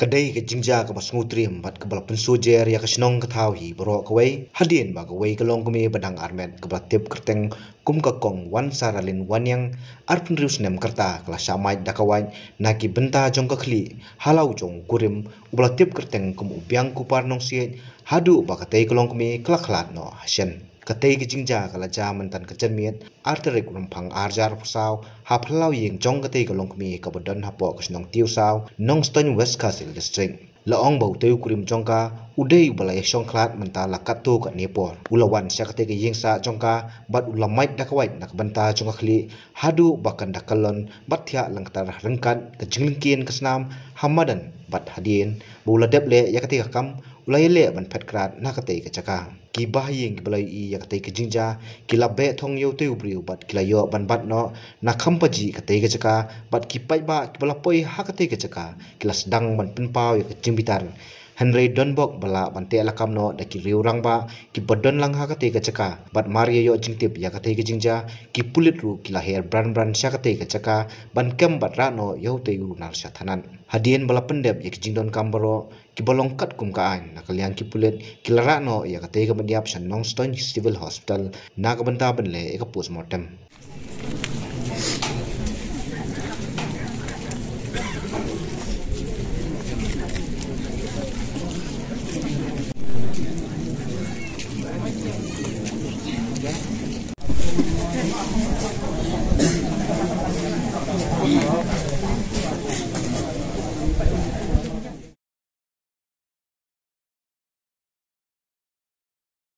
kadai ke jingja ke pas ngutrim bat ke bala pensujer ya ke senong ke tau hi bro ke wei hadien ba ke wei ke long badang armet ke bala tip kerteng kum ke kong wan saralin wan yang arpun rius nem kerta kala samai dakawan naki benta jong ke halau jong kurim bala tip kerteng kum ubiang kupar nong siet hadu ba ke tei ke long kumi kelak kelat no hasyen katai ki jingja kala jaman tan ka miet arterik rumpang arjar pusau hap lau ying jong ka longkmi ka bodan hapo ka snong tiu sau nong ston west castle la ong bau teu kurim jongka udei bala ya shong klat menta la katu ka nepor ulawan katai ka sa jongka bat dak wait nak banta jongka khli. Hadu bakan dakalon bat thia lang tar rengkat. Ka jinglingkin ka snam hamadan bat hadin bula deble ya ka kam ulai le ban phet krat na katai ka chaka. Ki ba yeng ki balai i yak tai ki jingja. Ki la be thong yo te ubri bat ki la yo ban bat no. Na kham pa ji ka tai ka chaka bat ki pai ba ki bala poi ha ka tai ka chaka. Ki la sedang ban pin pau yak jing bitar Henry Donbok bala ban te ala kam no da ki riu rang ba ki bodon lang ha ka tai ka chaka. Bat maria yo jing tip yak tai ki jingja ki pulit ru ki la hair brand brand sha ka tai ka chaka ban kem bat ra no yo te yu nar sha thanan. Hadien bala pendep yak jing don kam baro ki bolong kat kum ka an na kalyang ki pulet ki lara no ya ka te ka san nong stone civil hospital na ka banta ban le ka postmortem